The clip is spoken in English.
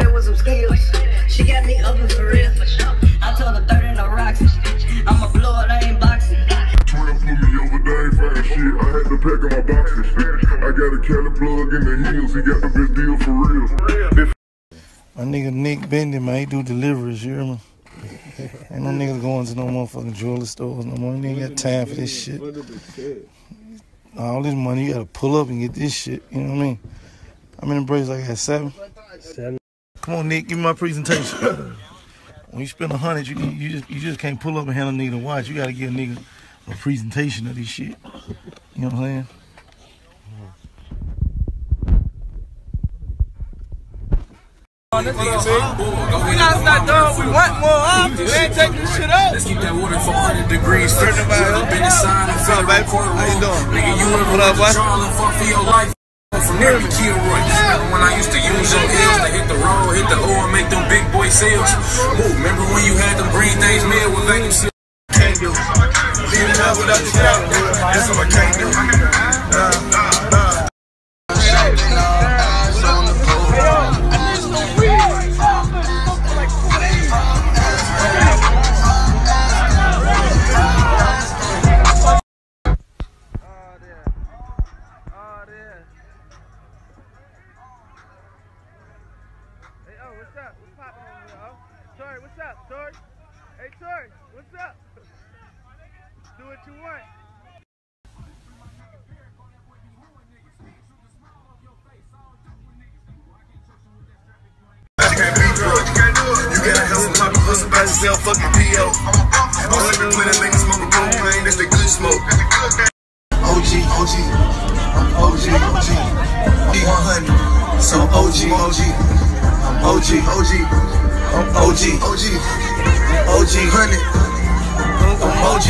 play with some skills. She got me up and for real. I told her 30 no rocks. I'ma blow it, I ain't boxing. Twin flew me over, they ain't find shit. I had to pack on my boxes. I got a Cali plug in the heels. He got the best deal for real. My nigga Nick Bendy, man, he do deliveries, you hear me? Ain't no niggas going to no motherfucking jewelry stores no more. You ain't got time for this shit. All this money, you gotta pull up and get this shit, you know what I mean? How many braids I got? Seven? Seven. Come on, Nick, give me my presentation. when you spend a hundred, you, you just you just can't pull up and hand a nigga a watch. You gotta give a nigga a presentation of this shit. You know what I'm saying? We gotta start doing we want more of. We ain't taking this shit out. Let's keep that water 400 degrees. Turn the up in the sign and federal courtroom. How you doing? Nigga, you ever What up, went boy? Life? From there to Kilroy. Remember when I used to use your heels to hit the road, hit the O and make them big boy sales? Ooh, remember when you had them green things made with vacuum seals? Can't do. Leave it up without the shower. That's what I can't do. What's up? What's poppin' over here, oh? Tori, what's up, Tori? Hey, Tori, what's up? Do what you want. You gotta have some type of hustle by yourself, fucking P.O. I'm sipping when that nigga smoking propane, that's the good smoke. OG, OG, I'm OG, OG, D100, so OG, OG, I'm OG, OG, I'm OG, OG, OG 100, I'm OG.